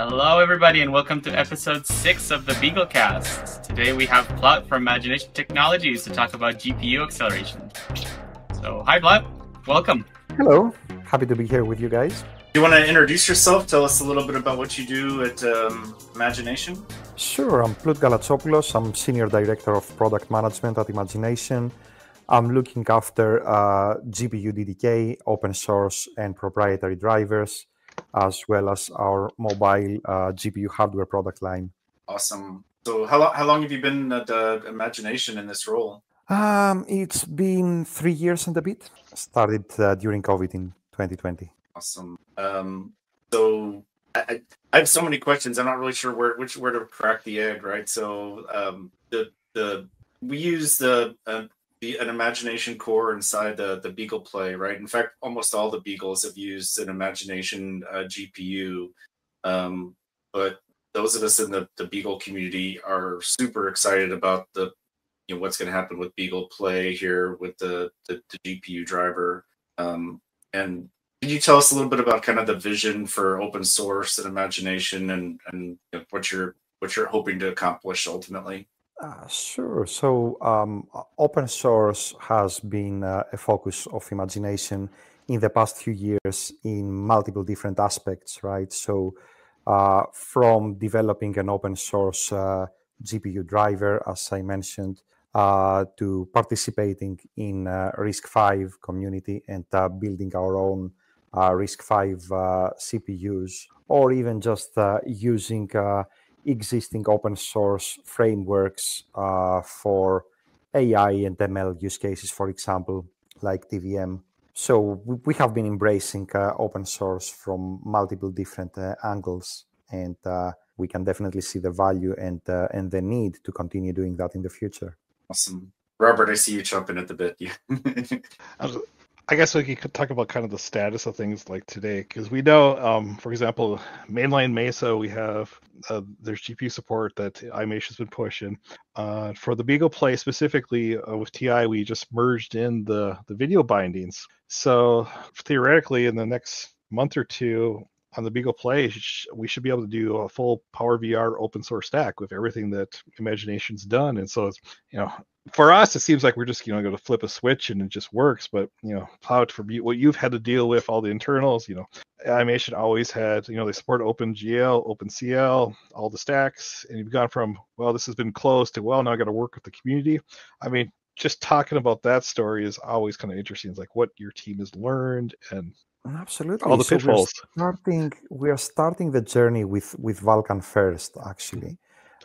Hello, everybody, and welcome to episode six of the Beaglecast. Today we have Plat from Imagination Technologies to talk about GPU acceleration. So, hi, Plat. Welcome. Hello. Happy to be here with you guys. Do you want to introduce yourself? Tell us a little bit about what you do at um, Imagination. Sure. I'm Plut Galatsopoulos. I'm Senior Director of Product Management at Imagination. I'm looking after uh, GPU DDK, open source, and proprietary drivers, as well as our mobile uh, GPU hardware product line. Awesome. So, how, lo- how long have you been at uh, Imagination in this role? Um, it's been three years and a bit. Started uh, during COVID in 2020. Awesome. Um, so, I, I, I have so many questions. I'm not really sure where which where to crack the egg, right? So, um, the the we use the uh, an imagination core inside the the Beagle Play, right? In fact, almost all the Beagles have used an imagination uh, GPU, um, but those of us in the, the Beagle community are super excited about the you know what's going to happen with Beagle Play here with the the, the GPU driver. Um, and can you tell us a little bit about kind of the vision for open source and imagination and and you know, what you're what you're hoping to accomplish ultimately? Uh, sure. So, um, open source has been uh, a focus of imagination in the past few years in multiple different aspects, right? So, uh, from developing an open source uh, GPU driver, as I mentioned, uh, to participating in RISC-V community and building our own RISC-V CPUs, or even just using existing open source frameworks uh, for AI and ML use cases, for example, like TVM. So we have been embracing uh, open source from multiple different uh, angles, and uh, we can definitely see the value and uh, and the need to continue doing that in the future. Awesome, Robert. I see you chomping at the bit. I guess we could talk about kind of the status of things like today, because we know, um, for example, mainline Mesa, we have uh, there's GPU support that iMation has been pushing. Uh, for the Beagle Play specifically uh, with TI, we just merged in the the video bindings. So theoretically, in the next month or two, on the Beagle Play, we should be able to do a full Power VR open source stack with everything that Imagination's done. And so, it's, you know, for us, it seems like we're just you know going to flip a switch and it just works. But you know, Cloud for what you've had to deal with all the internals, you know, Animation always had you know they support OpenGL, OpenCL, all the stacks, and you've gone from well this has been closed to well now I got to work with the community. I mean, just talking about that story is always kind of interesting. It's like what your team has learned and absolutely all the pitfalls. So we're starting we are starting the journey with with Vulkan first actually.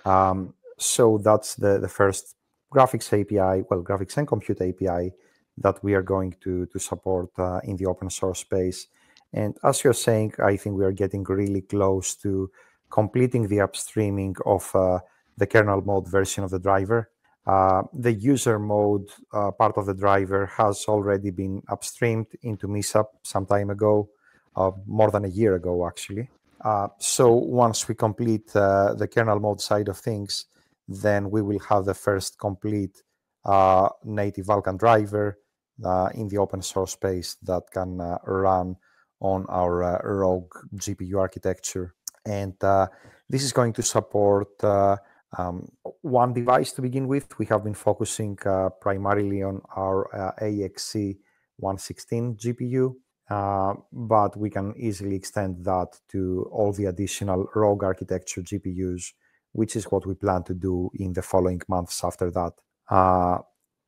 Um, so that's the the first graphics API, well, graphics and compute API that we are going to, to support uh, in the open source space. And as you're saying, I think we are getting really close to completing the upstreaming of uh, the kernel mode version of the driver. Uh, the user mode uh, part of the driver has already been upstreamed into Mesa some time ago, uh, more than a year ago, actually. Uh, so once we complete the kernel mode side of things, then we will have the first complete uh, native Vulkan driver uh, in the open source space that can uh, run on our uh, Rogue GPU architecture. And uh, this is going to support uh, um, one device to begin with. We have been focusing primarily on our AXE 116 GPU, uh, but we can easily extend that to all the additional Rogue architecture GPUs which is what we plan to do in the following months after that. Uh,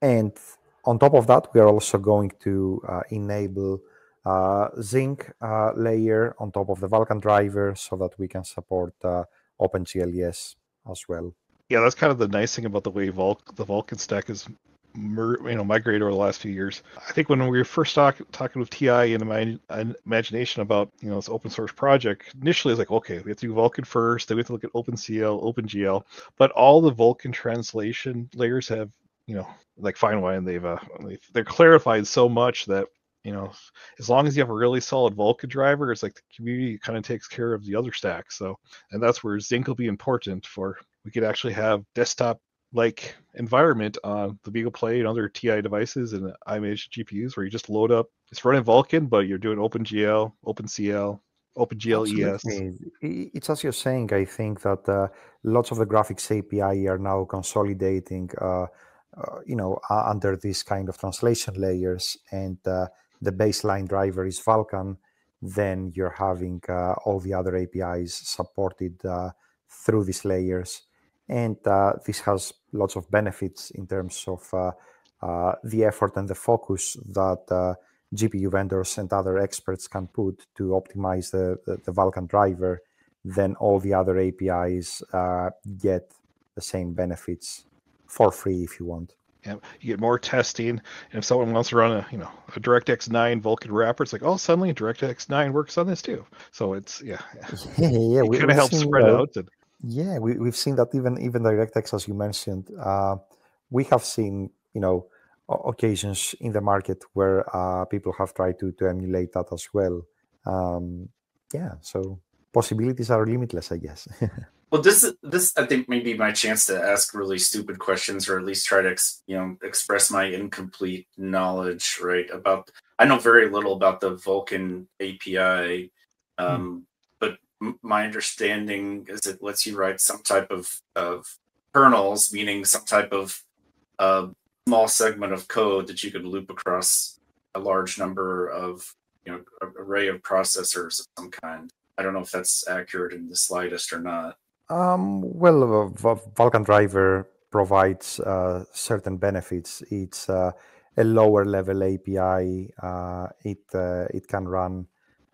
and on top of that, we are also going to uh, enable uh, Zink uh, layer on top of the Vulkan driver so that we can support uh, OpenGLES as well. Yeah, that's kind of the nice thing about the way Vul- the Vulkan stack is you know migrate over the last few years. I think when we were first talk, talking with TI and my imagination about you know this open source project, initially it's like okay, we have to do Vulkan first, then we have to look at OpenCL, OpenGL, but all the Vulkan translation layers have you know like FineWine they've uh, they're clarified so much that you know as long as you have a really solid Vulkan driver, it's like the community kind of takes care of the other stacks. So and that's where Zink will be important for we could actually have desktop like environment on the Beagle Play and other TI devices and iMage GPUs where you just load up, it's running Vulkan, but you're doing OpenGL, OpenCL, OpenGL ES. It's as you're saying. I think that uh, lots of the graphics API are now consolidating, uh, uh, you know, under this kind of translation layers, and uh, the baseline driver is Vulkan. Then you're having uh, all the other APIs supported uh, through these layers, and this has lots of benefits in terms of the effort and the focus that GPU vendors and other experts can put to optimize the, the, the Vulkan driver, then all the other APIs uh, get the same benefits for free if you want. Yeah, you get more testing. And if someone wants to run a you know a DirectX 9 Vulkan wrapper, it's like oh suddenly DirectX 9 works on this too. So it's yeah, yeah, yeah. it kind of helps spread uh, out. And... Yeah, we, we've seen that even even DirectX as you mentioned. Uh, we have seen you know occasions in the market where uh, people have tried to, to emulate that as well. Um, yeah, so possibilities are limitless, I guess. well, this is this I think may be my chance to ask really stupid questions, or at least try to ex, you know express my incomplete knowledge, right? About I know very little about the Vulkan API, um, hmm. but my understanding is it lets you write some type of of kernels, meaning some type of uh, small segment of code that you could loop across a large number of you know array of processors of some kind. I don't know if that's accurate in the slightest or not. Um, well, uh, Vulkan driver provides uh, certain benefits. It's uh, a lower level API. Uh, it uh, it can run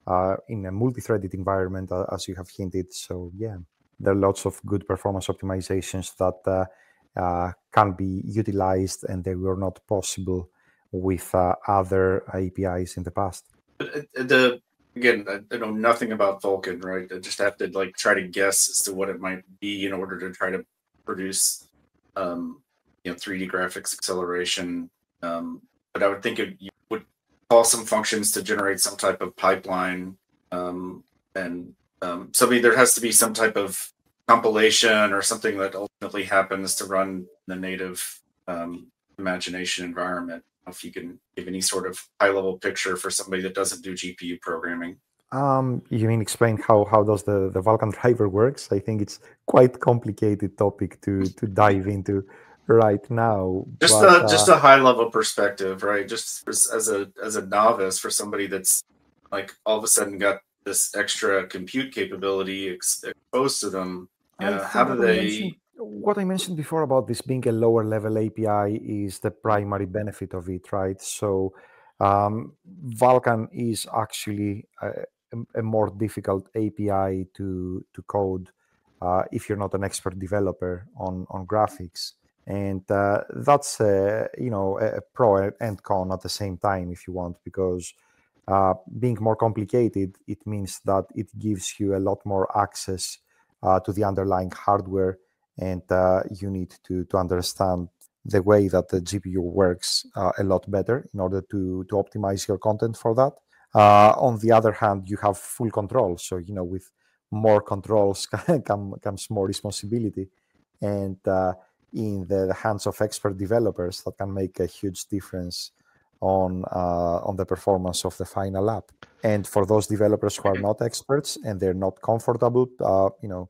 uh, in a multi-threaded environment, as you have hinted. So yeah, there are lots of good performance optimizations that uh, can be utilized and they were not possible with other APIs in the past. The again, I, know nothing about Vulkan, right? I just have to like try to guess as to what it might be in order to try to produce, um, you know, 3D graphics acceleration. Um, but I would think it, you would call some functions to generate some type of pipeline, um, and um, so I mean, there has to be some type of compilation or something that ultimately happens to run the native um, imagination environment. If you can give any sort of high level picture for somebody that doesn't do GPU programming. Um, you mean explain how how does the the Vulkan driver works? I think it's quite complicated topic to to dive into right now. Just but, a just uh, a high level perspective, right? Just as a as a novice for somebody that's like all of a sudden got this extra compute capability ex- exposed to them yeah, how do they? What I mentioned before about this being a lower level API is the primary benefit of it, right? So um, Vulkan is actually a, a, more difficult API to to code uh, if you're not an expert developer on on graphics, and uh, that's a, you know a pro and con at the same time if you want because. Uh, being more complicated, it means that it gives you a lot more access uh, to the underlying hardware, and uh, you need to to understand the way that the GPU works uh, a lot better in order to to optimize your content for that. on the other hand, you have full control, so you know with more controls come, comes more responsibility, and in the hands of expert developers that can make a huge difference on uh, on the performance of the final app. And for those developers who are not experts and they're not comfortable, uh, you know,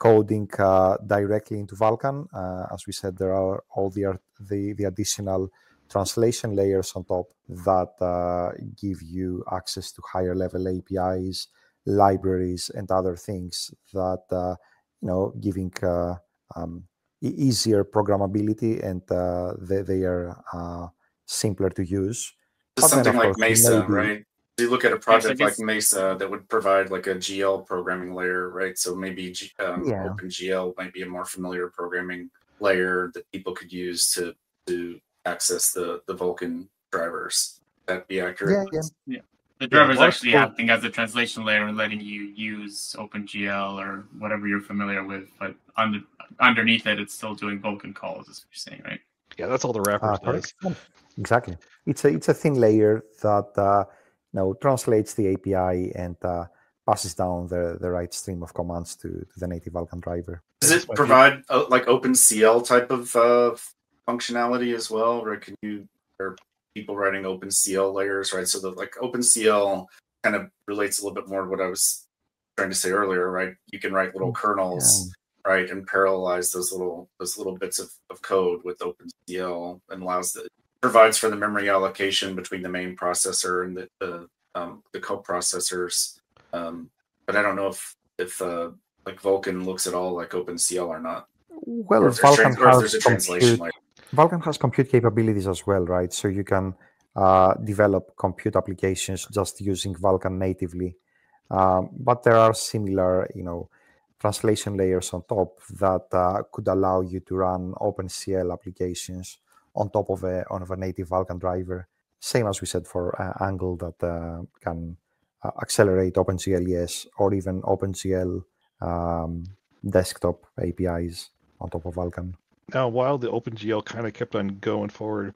coding uh, directly into Vulkan, uh, as we said, there are all the, the, the additional translation layers on top that uh, give you access to higher level APIs, libraries, and other things that uh, you know giving um, easier programmability and they, they are simpler to use. something like Mesa, maybe, right? You look at a project like Mesa that would provide like a GL programming layer, right? So maybe G, um, yeah. OpenGL might be a more familiar programming layer that people could use to to access the the Vulkan drivers. That be accurate? Yeah, yeah. yeah. The drivers yeah, actually acting as a translation layer and letting you use OpenGL or whatever you're familiar with, but under, underneath it, it's still doing Vulkan calls, is what you're saying, right? Yeah, that's all the wrappers uh, does. Exactly. It's a it's a thin layer that uh, you know translates the API and uh, passes down the the right stream of commands to, to the native Vulkan driver. Does it provide uh, like OpenCL type of uh, functionality as well, or can you or people writing OpenCL layers, right? So that like OpenCL kind of relates a little bit more to what I was trying to say earlier, right? You can write little kernels, right, and parallelize those little those little bits of, of code with OpenCL and allows the provides for the memory allocation between the main processor and the the, um, the coprocessors. Um, but I don't know if if uh, like Vulkan looks at all like OpenCL or not. Well, or if Vulkan trans- or if has a translation compute, like Vulkan has compute capabilities as well, right? So you can uh, develop compute applications just using Vulkan natively. Um, but there are similar, you know, translation layers on top that uh, could allow you to run OpenCL applications on top of a of a native Vulkan driver. Same as we said for uh, Angle that uh, can uh, accelerate OpenGL ES or even OpenCL um, desktop APIs on top of Vulkan. Now, while the OpenGL kind of kept on going forward,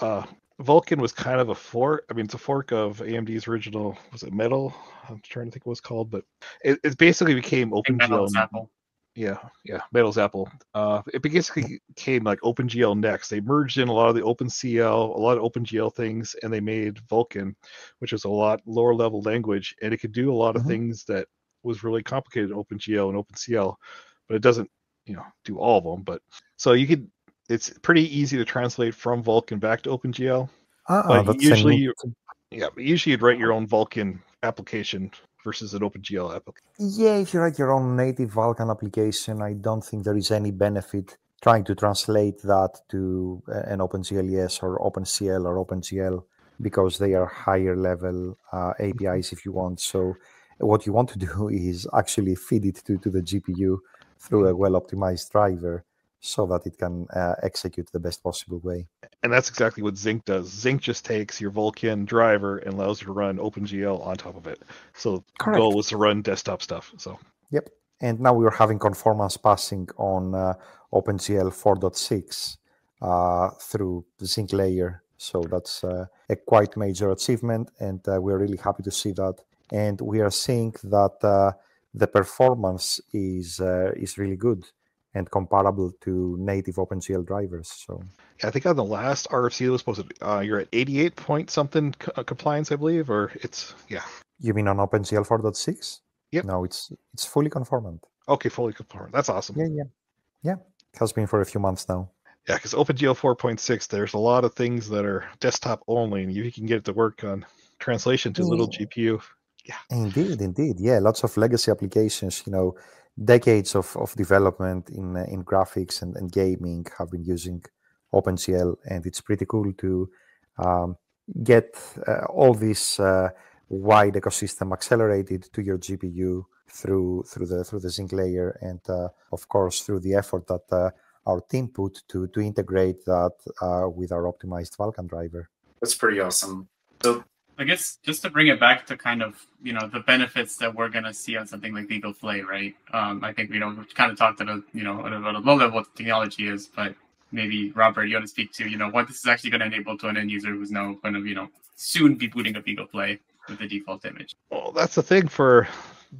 uh, Vulkan was kind of a fork. I mean, it's a fork of AMD's original. Was it Metal? I'm trying to think what it was called, but it, it basically became I think OpenGL. Yeah, yeah, Metal's Apple. Uh, it basically came like OpenGL next. They merged in a lot of the OpenCL, a lot of OpenGL things, and they made Vulkan, which is a lot lower level language, and it could do a lot of Mhm. things that was really complicated in OpenGL and OpenCL, but it doesn't, you know, do all of them. But so you could, it's pretty easy to translate from Vulkan back to OpenGL. Ah, But usually you- Yeah, but usually you'd write your own Vulkan application versus an OpenGL application. Yeah, if you write your own native Vulkan application, I don't think there is any benefit trying to translate that to an OpenGL ES or OpenCL or OpenGL because they are higher level uh, APIs if you want. So what you want to do is actually feed it to, to the GPU through a well optimized driver so that it can uh, execute the best possible way. And that's exactly what Zink does. Zink just takes your Vulkan driver and allows you to run OpenGL on top of it. So the goal was to run desktop stuff. So Yep. And now we are having conformance passing on uh, OpenGL 4.6 uh, through the Zink layer. So that's uh, a quite major achievement, and uh, we're really happy to see that. And we are seeing that uh, the performance is uh, is really good and comparable to native OpenGL drivers. So I think on the last RFC that was posted, uh, you're at 88 point something uh, compliance, I believe, or it's yeah. you mean on OpenGL 4.6? Yep. No, it's it's fully conformant. Okay, fully conformed. That's awesome. Yeah, yeah, yeah. It has been for a few months now. Yeah, because OpenGL 4.6, there's a lot of things that are desktop only, and you can get it to work on translation to little GPU. Yeah. Indeed, indeed. Yeah, lots of legacy applications, you know, decades of, of development in uh, in graphics and, and gaming have been using OpenCL, and it's pretty cool to um, get uh, all this uh, wide ecosystem accelerated to your GPU through through the through the Zink layer, and uh, of course through the effort that uh, our team put to to integrate that uh, with our optimized Vulkan driver. that's pretty awesome. So I guess just to bring it back to kind of you know the benefits that we're gonna see on something like Beagle Play, right? Um, I think we know we kind of talked about you know about a low level what the technology is, but maybe Robert, you want to speak to you know what this is actually going to enable to an end user who's now going to you know soon be booting up Beagle Play with the default image. Well, that's the thing for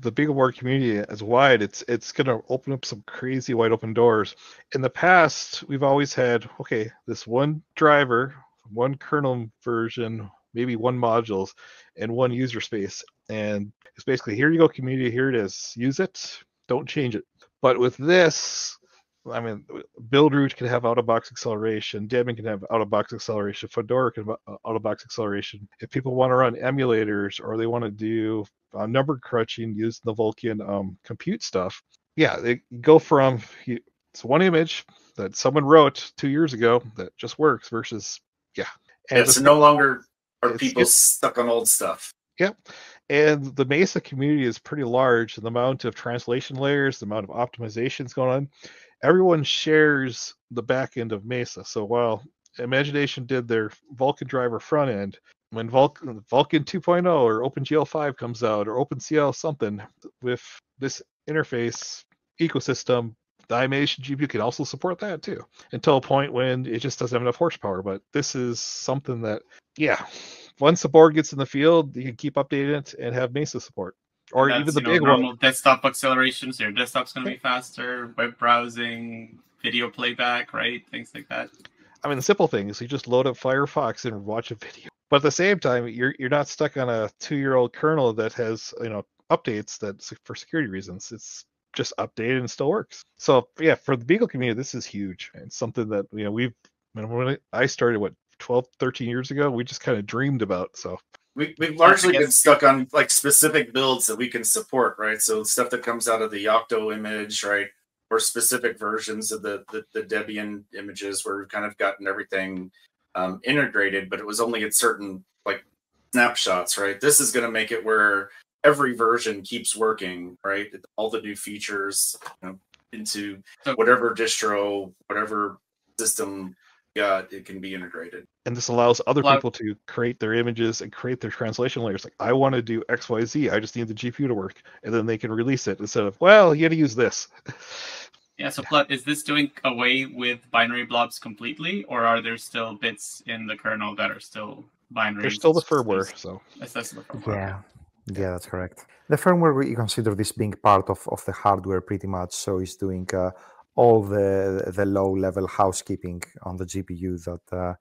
the BeagleBoard community as wide. It's it's going to open up some crazy wide open doors. In the past, we've always had okay, this one driver, one kernel version, maybe one modules, and one user space, and it's basically here you go, community. Here it is. Use it. Don't change it. But with this, I mean, Buildroot can have out-of-box acceleration. Debian can have out-of-box acceleration. Fedora can have uh, out-of-box acceleration. If people want to run emulators or they want to do uh, number crunching using the Vulkan um, compute stuff, yeah, they go from it's one image that someone wrote two years ago that just works versus yeah, and the no longer are it's- people it's- stuck on old stuff. Yep. And the Mesa community is pretty large. The amount of translation layers, the amount of optimizations going on, everyone shares the back end of Mesa. So while Imagination did their Vulkan driver front end, when Vulkan, Vulkan 2.0 or OpenGL 5 comes out or OpenCL something with this interface ecosystem, the iMation GPU can also support that too. Until a point when it just doesn't have enough horsepower. But this is something that, yeah, once the board gets in the field, you can keep updating it and have Mesa support. Or That's, even the you know, big one. normal desktop acceleration, so your desktop's going to be faster. Web browsing, video playback, right? Things like that. I mean, the simple thing is you just load up Firefox and watch a video. But at the same time, you're you're not stuck on a two year old kernel that has you know updates that for security reasons. It's just updated and still works. So yeah, for the Beagle community, this is huge and something that you know we've when I started what 12, 13 years ago, we just kind of dreamed about. So we, we've largely been stuck on like specific builds that we can support, right? So stuff that comes out of the Yocto image, right? Or specific versions of the, the, the Debian images where we've kind of gotten everything um, integrated, but it was only at certain like snapshots, right? This is going to make it where every version keeps working, right? All the new features you know, into whatever distro, whatever system yeah, it can be integrated. And this allows other well, people to create their images and create their translation layers. Like, I want to do X, Y, Z. I just need the GPU to work, and then they can release it instead of, well, you got to use this. Yeah. So, Plut, is this doing away with binary blobs completely, or are there still bits in the kernel that are still binary? There's still the firmware. So. the firmware. Yeah. Yeah, that's correct. The firmware, you consider this being part of, of the hardware pretty much. So it's doing uh, all the the low level housekeeping on the GPU that uh,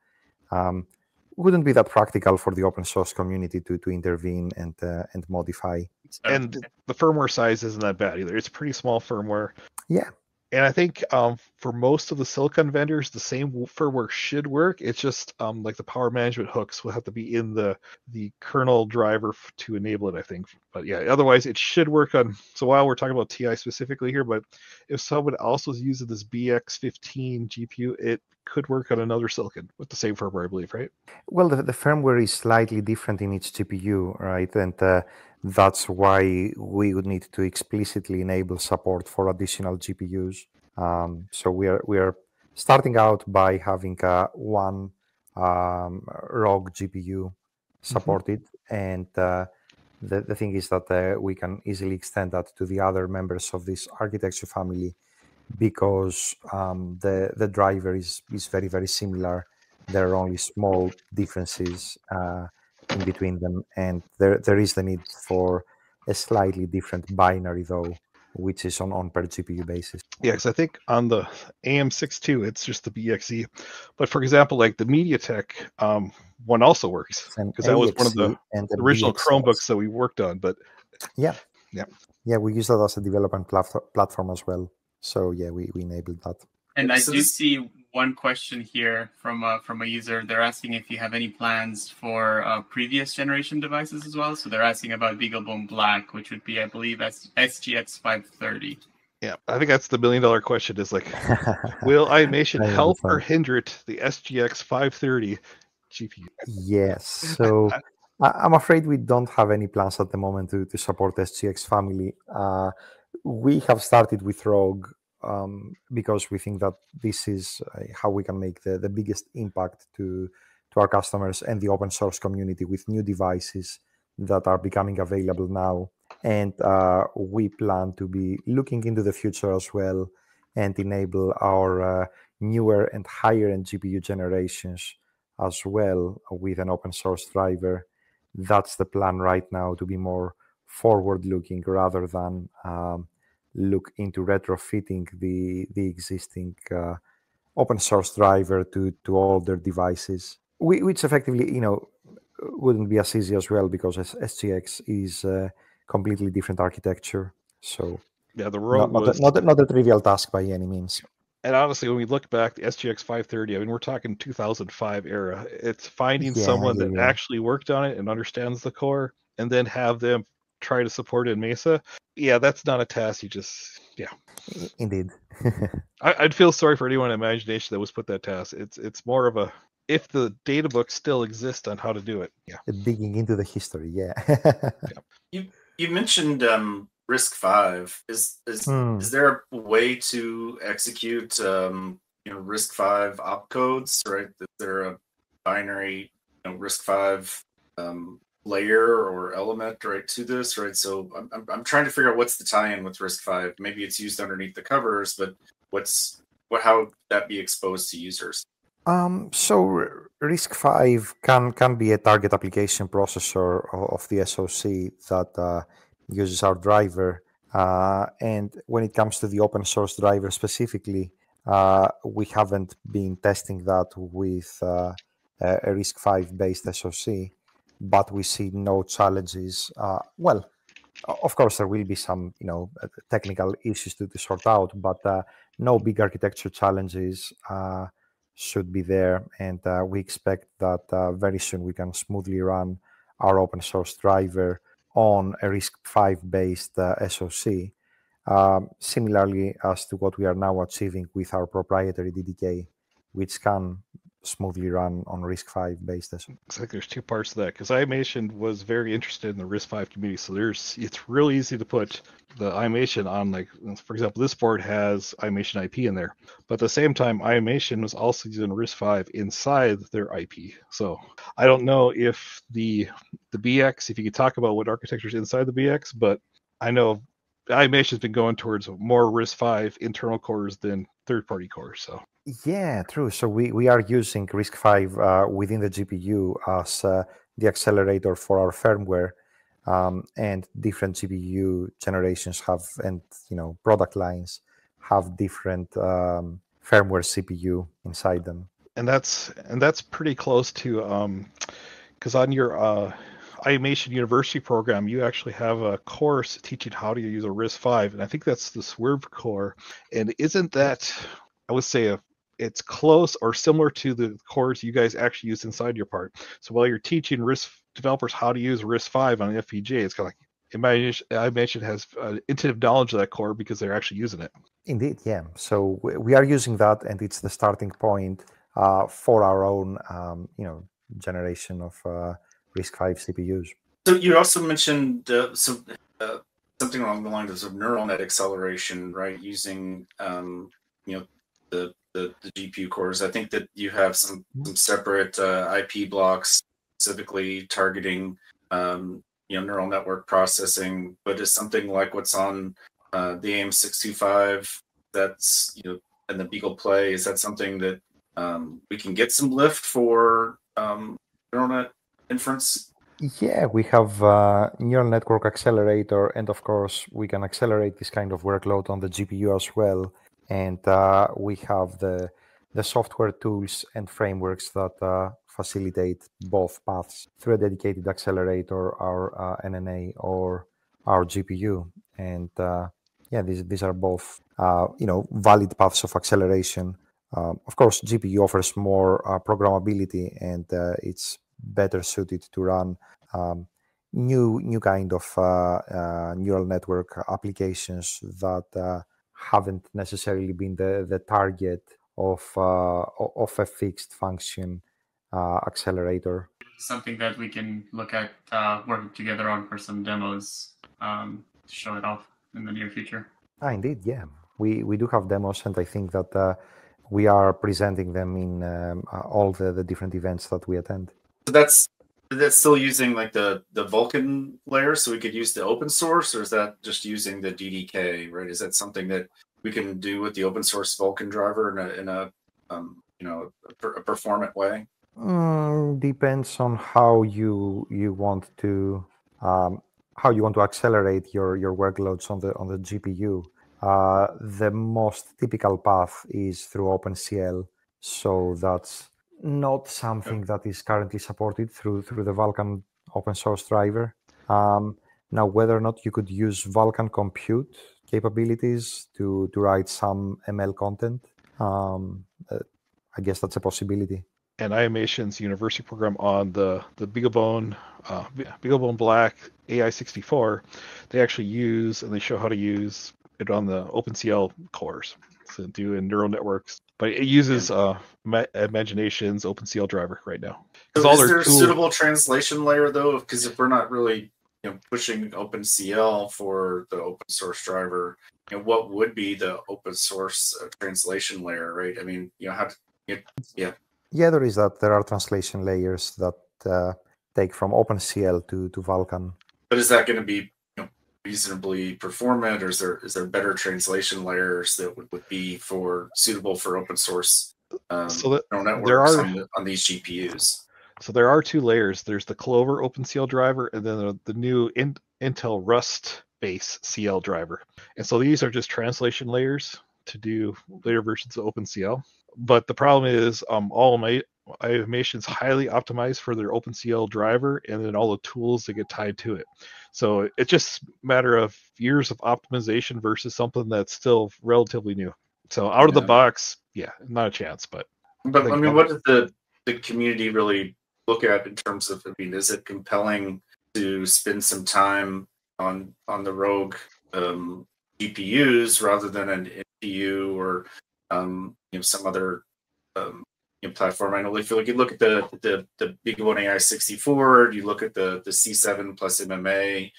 um, wouldn't be that practical for the open source community to to intervene and uh, and modify. And the firmware size isn't that bad either. It's pretty small firmware. Yeah, and I think um, for most of the silicon vendors, the same firmware should work. It's just um, like the power management hooks will have to be in the the kernel driver to enable it. I think, but yeah, otherwise it should work on. So while we're talking about TI specifically here, but if someone else was using this BX15 GPU, it could work on another silicon with the same firmware, I believe, right? Well, the, the firmware is slightly different in each GPU, right? And uh, that's why we would need to explicitly enable support for additional GPUs. Um, so we are we are starting out by having a one um, Rogue GPU mm-hmm. supported, mm-hmm. and uh, the the thing is that uh, we can easily extend that to the other members of this architecture family because um, the the driver is is very very similar. There are only small differences uh, in between them, and there there is the need for a slightly different binary though, which is on on per GPU basis. Yeah, because I think on the AM62 it's just the BXE, but for example, like the MediaTek um, one also works because that was one of the, the original BXS. Chromebooks that we worked on. But yeah, yeah, yeah, we use that as a development platform as well. So yeah, we, we enabled that. And I do see one question here from uh, from a user. They're asking if you have any plans for uh, previous generation devices as well. So they're asking about BeagleBone Black, which would be, I believe, S- SGX 530. Yeah, I think that's the million dollar question. Is like, will iMation help or hinder it, the SGX 530 GPU? Yes. So I'm afraid we don't have any plans at the moment to, to support SGX family. Uh, we have started with Rogue um, because we think that this is uh, how we can make the, the biggest impact to to our customers and the open source community with new devices that are becoming available now. And uh, we plan to be looking into the future as well and enable our uh, newer and higher end GPU generations as well with an open source driver. That's the plan right now to be more forward looking rather than um, look into retrofitting the the existing uh, open source driver to to all their devices which effectively you know wouldn't be as easy as well because SGX is a completely different architecture so yeah the road not, was... not, a, not, a, not a trivial task by any means and honestly, when we look back, the SGX 530, I mean, we're talking 2005 era. It's finding yeah, someone yeah, that yeah. actually worked on it and understands the core, and then have them try to support in Mesa, yeah, that's not a task. You just, yeah. Indeed. I, would feel sorry for anyone in imagination that was put that task. It's it's more of a if the data books still exist on how to do it. Yeah. Digging into the history. Yeah. yeah. You you mentioned um, RISC-V. Is is hmm. is there a way to execute um, you know RISC-V opcodes? Right? Is there a binary you know, RISC-V um, layer or element right to this right? So I'm, I'm trying to figure out what's the tie-in with RISC-V. Maybe it's used underneath the covers but what's what how would that be exposed to users? Um, so RISC-V can can be a target application processor of the SoC that uh, uses our driver. Uh, and when it comes to the open source driver specifically uh, we haven't been testing that with uh, a RISC-V based SoC but we see no challenges. Uh, well, of course, there will be some, you know, uh, technical issues to, to sort out, but uh, no big architecture challenges should be there. And we expect that very soon we can smoothly run our open source driver on a RISC-V based uh, SoC, um, similarly as to what we are now achieving with our proprietary DDK, which can smoothly run on RISC-V based SoC. Looks like there's two parts to that because iMation was very interested in the RISC-V community. So there's it's really easy to put the iMation on like for example this board has iMation IP in there, but at the same time iMation was also using RISC-V inside their IP. So I don't know if the the BX if you could talk about what architecture is inside the BX, but I know iMation's been going towards more RISC-V internal cores than third-party cores. So yeah, true. So we, we are using RISC-V uh, within the GPU as uh, the accelerator for our firmware, um, and different GPU generations have, and you know, product lines have different um, firmware CPU inside them. And that's and that's pretty close to because um, on your uh, iMation University program, you actually have a course teaching how to use a RISC-V, and I think that's the SweRV core. And isn't that I would say a it's close or similar to the cores you guys actually use inside your part. So while you're teaching RISC developers how to use RISC-V on an FPGA, it's kind of like iMation has uh, intuitive knowledge of that core because they're actually using it. Indeed, yeah. So we are using that, and it's the starting point uh, for our own, um, you know, generation of uh, RISC-V CPUs. So you also mentioned uh, some, uh, something along the lines of neural net acceleration, right? Using um, you know the the, the GPU cores. I think that you have some, some separate uh, IP blocks specifically targeting um, you know neural network processing, but is something like what's on uh, the AM625 that's you know and the Beagle Play is that something that um, we can get some lift for um, neural net inference? Yeah, we have uh, neural network accelerator, and of course, we can accelerate this kind of workload on the GPU as well and uh, we have the the software tools and frameworks that uh, facilitate both paths through a dedicated accelerator, our uh, NNA, or our GPU. And uh, yeah, these these are both uh, you know valid paths of acceleration. Um, of course, GPU offers more uh, programmability, and it's better suited to run um, new new kind of neural network applications that haven't necessarily been the, the target of uh, of a fixed function uh, accelerator. Something that we can look at uh, working together on for some demos um, to show it off in the near future. Ah, indeed, yeah. We we do have demos, and I think that uh, we are presenting them in um, uh, all the, the different events that we attend. So that's that's still using like the the Vulkan layer, so we could use the open source, or is that just using the DDK? Right? Is that something that we can do with the open source Vulkan driver in a in a um, you know a, a performant way? Mm, depends on how you you want to um, how you want to accelerate your your workloads on the on the GPU. Uh, the most typical path is through OpenCL, so that's not something that is currently supported through through the Vulkan open source driver. Um, now, whether or not you could use Vulkan compute capabilities to to write some ML content, um, uh, I guess that's a possibility. And iMation's university program on the the BeagleBone uh, BeagleBone Black AI64, they actually use and they show how to use it on the OpenCL cores. So do in neural networks but it uses uh, Imagination's OpenCL driver right now. So is there a suitable translation layer though? Because if we're not really you know, pushing OpenCL for the open source driver, you know, what would be the open source uh, translation layer, right? I mean, you know, how to, you know, yeah. Yeah, there is that. There are translation layers that uh, take from OpenCL to to Vulkan. But is that going to be reasonably performant, or is there is there better translation layers that would, would be for suitable for open source um, so that, networks there are, on, the, on, these GPUs? So there are two layers. There's the Clover OpenCL driver, and then the, the new in, Intel Rust base CL driver. And so these are just translation layers to do later versions of OpenCL. But the problem is, um, all my iMation's highly optimized for their OpenCL driver and then all the tools that get tied to it. So it's just a matter of years of optimization versus something that's still relatively new. So out of the box, yeah, not a chance. But But I think mean, what does the the community really look at in terms of? I mean, is it compelling to spend some time on on the Rogue um, GPUs rather than an NPU or um, you know some other um, you know, platform? I know if you look, you look at the the the BeagleBone AI 64, you look at the the C7 plus MMA,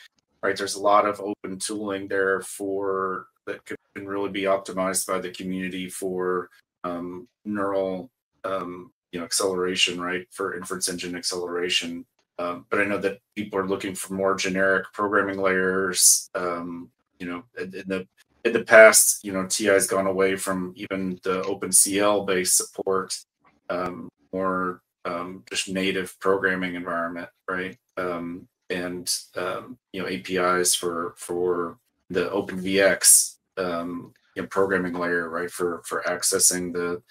right? There's a lot of open tooling there for that can really be optimized by the community for um, neural um, you know acceleration, right, for inference engine acceleration. Um, but I know that people are looking for more generic programming layers. Um, you know, in, in the in the past, you know, TI has gone away from even the OpenCL based support, um, more um, just native programming environment, right? Um, and um, you know, APIs for for the OpenVX um, you know, programming layer, right, for for accessing the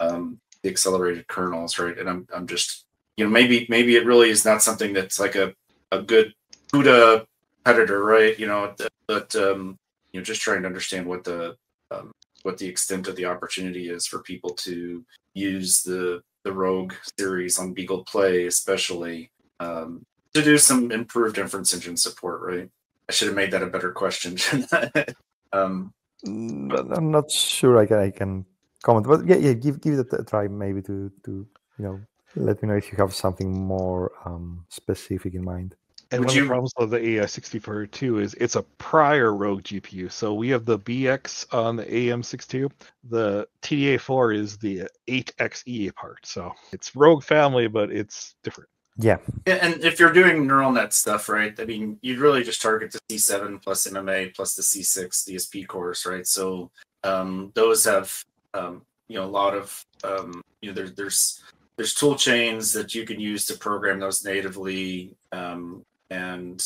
um, the accelerated kernels, right? And I'm I'm just you know maybe maybe it really is not something that's like a a good CUDA competitor, right? You know, but um, you know, just trying to understand what the um, what the extent of the opportunity is for people to use the the Rogue series on Beagle Play, especially um, to do some improved inference engine support, right? I should have made that a better question. Um, Mm, but I'm not sure I can I can comment, but yeah, yeah, give give it a try maybe to to you know let me know if you have something more um, specific in mind. And Would one of the problems of the AI64 too is it's a prior Rogue GPU. So we have the BX on the AM62. The TDA4 is the 8XE part. So it's Rogue family, but it's different. Yeah, Yeah, and if you're doing neural net stuff, right? I mean, you'd really just target the C7 plus MMA plus the C6 DSP cores, right? So um, those have um, you know a lot of um, you know there, there's there's tool chains that you can use to program those natively, um, and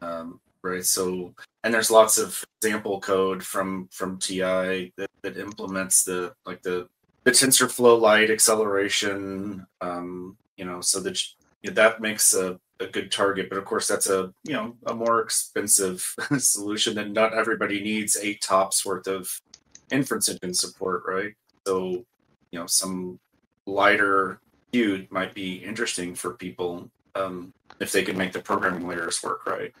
um, right. So and there's lots of example code from from TI that, that implements the like the the TensorFlow Lite acceleration, um, you know, so that you know, that makes a, a good target. But of course, that's a you know a more expensive solution that not everybody needs eight tops worth of inference engine support, right? So you know some lighter cube might be interesting for people um, if they can make the programming layers work right.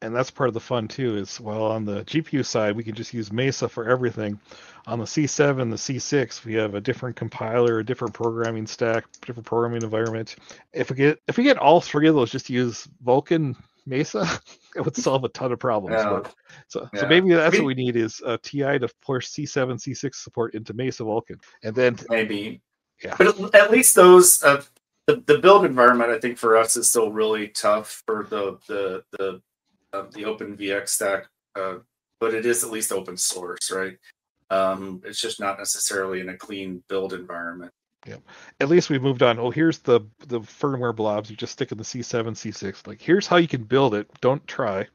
And that's part of the fun too. Is well on the GPU side, we can just use Mesa for everything. On the C7, the C6, we have a different compiler, a different programming stack, different programming environment. If we get if we get all three of those, just to use Vulkan Mesa, it would solve a ton of problems. Yeah. But- so, so maybe that's what we need is a TI to push C7, C6 support into Mesa Vulkan, and then maybe. Yeah. But at- at least those uh, the the build environment, I think for us is still really tough for the the the uh, the Open VX stack, uh, but it is at least open source, right? Um, it's just not necessarily in a clean build environment. Yeah. At least we've moved on. Oh, here's the the firmware blobs. You just stick in the C7, C6. Like here's how you can build it. Don't try.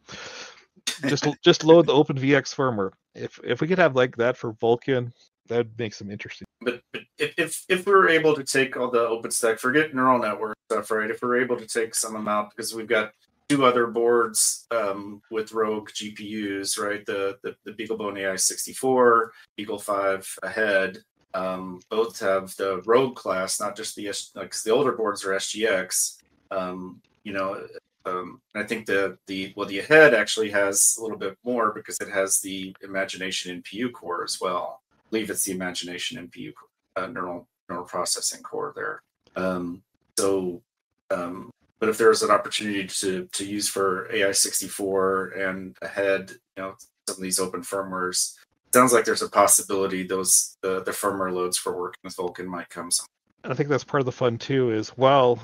Just just load the OpenVX firmware. If if we could have like that for Vulkan, that'd make some interesting. But, but if, if we were able to take all the OpenStack, forget neural network stuff, right? If we're able to take some amount, because we've got two other boards um, with Rogue GPUs, right? The the, the BeagleBone AI 64, BeagleV-Ahead. Um, both have the Rogue class, not just the S- like the older boards are SGX. Um, you know, um, I think the the well the ahead actually has a little bit more because it has the Imagination NPU core as well. I believe it's the Imagination NPU uh, neural neural processing core there. Um, so, um, but if there's an opportunity to to use for AI 64 and ahead, you know, some of these open firmwares, sounds like there's a possibility those the, the firmware loads for working with Vulkan might come. Some. I think that's part of the fun too. Is well,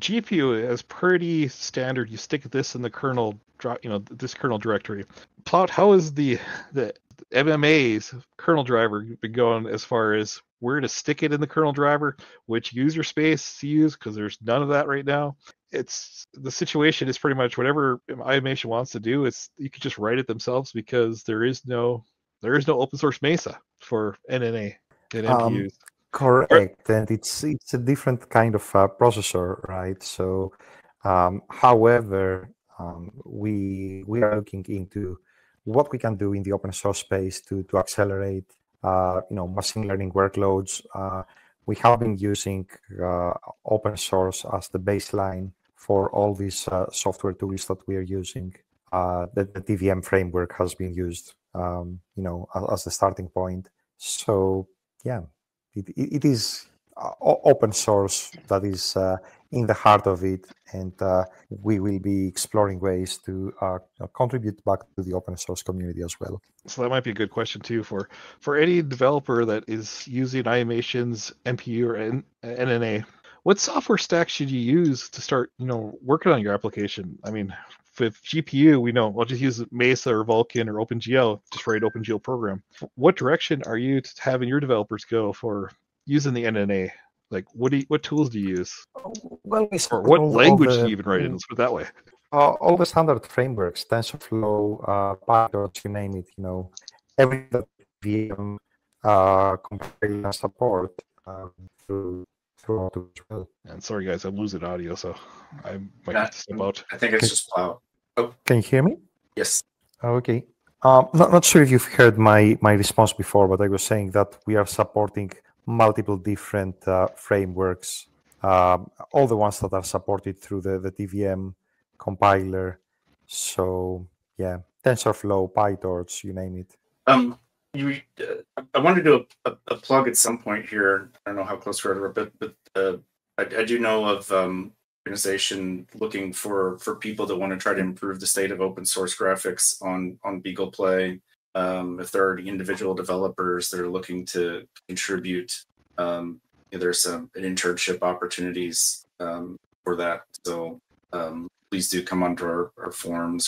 GPU is pretty standard. You stick this in the kernel, you know, this kernel directory. Plot, how is the the MMA's kernel driver been going as far as where to stick it in the kernel driver, which user space to use? Because there's none of that right now. It's the situation is pretty much whatever iMation wants to do. It's you can just write it themselves because there is no there is no open source Mesa for NNA and Um, NPUs. Correct, and it's it's a different kind of uh, processor, right? So, um, however, um, we we are looking into what we can do in the open source space to to accelerate, you know, machine learning workloads. Uh, we have been using uh, open source as the baseline for all these uh, software tools that we are using. Uh, the, the TVM framework has been used, um, you know, as, as the starting point. So, yeah, it, it is uh, open source that is uh, in the heart of it, and uh, we will be exploring ways to uh, contribute back to the open source community as well. So that might be a good question too for for any developer that is using iMation's MPU or N- NNA. What software stack should you use to start, you know, working on your application? I mean, with GPU, we know I'll just use Mesa or Vulkan or OpenGL, just write OpenGL program. What direction are you having your developers go for using the NNA? Like, what do you, what tools do you use? Well, we or what language the, do you even write in? Let's put it that way. Uh, all the standard frameworks, TensorFlow, uh, Pytorch, you name it. You know, every VM uh, compile support um, through through as well. And sorry, guys, I'm losing audio, so I might have to step out. I think it's just plow. Oh. Can you hear me? Yes. Okay. Um, not, not sure if you've heard my, my response before, but I was saying that we are supporting multiple different uh, frameworks, um, all the ones that are supported through the, the TVM compiler. So, yeah, TensorFlow, PyTorch, you name it. Um, you, uh, I wanted to do a, a, a, plug at some point here. I don't know how close we are, but, but uh, I, I, do know of um, organization looking for for people that want to try to improve the state of open source graphics on on Beagle Play. Um, if there are individual developers that are looking to contribute, um, there's some internship opportunities um, for that. So um, please do come onto our, our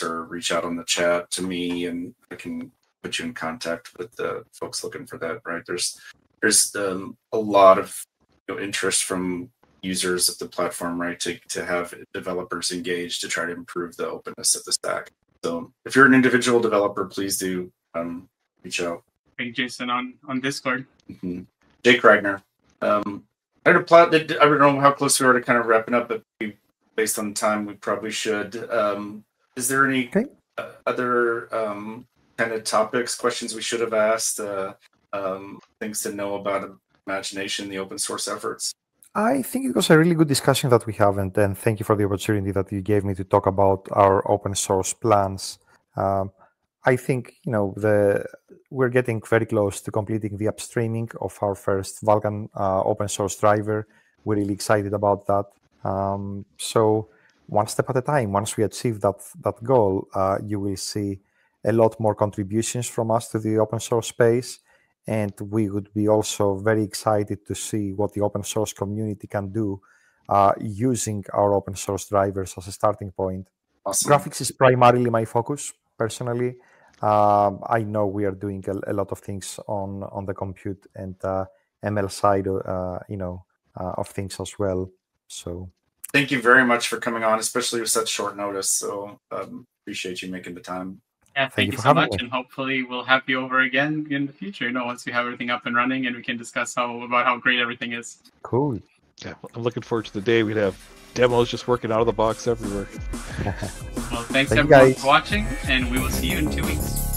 or reach out on the chat to me, and I can put you in contact with the folks looking for that. Right? There's there's um, a lot of you know, interest from users of the platform, right, to, to have developers engaged to try to improve the openness of the stack. So if you're an individual developer, please do um, reach out. Hey, Jason on on Discord. Mm-hmm. Jake Ragnar. Um, I had a plot. I don't know how close we are to kind of wrapping up, but we, based on time, we probably should. Um, is there any okay. uh, other um, kind of topics, questions we should have asked, uh, um, things to know about imagination, the open source efforts? I think it was a really good discussion that we have, and, and thank you for the opportunity that you gave me to talk about our open source plans. Um, I think you know the we're getting very close to completing the upstreaming of our first Vulkan uh, open source driver. We're really excited about that. Um, so one step at a time. Once we achieve that that goal, uh, you will see a lot more contributions from us to the open source space and we would be also very excited to see what the open source community can do uh, using our open source drivers as a starting point. Awesome. Graphics is primarily my focus personally. Um, I know we are doing a, a, lot of things on on the compute and uh, ML side, uh, you know, uh, of things as well. So, thank you very much for coming on, especially with such short notice. So, um, appreciate you making the time. Yeah, thank, thank you, you so much, me. and hopefully we'll have you over again in the future. You know, once we have everything up and running, and we can discuss how about how great everything is. Cool. Yeah, I'm looking forward to the day we'd have demos just working out of the box everywhere. well, thanks Thank everyone for watching, and we will see you in two weeks.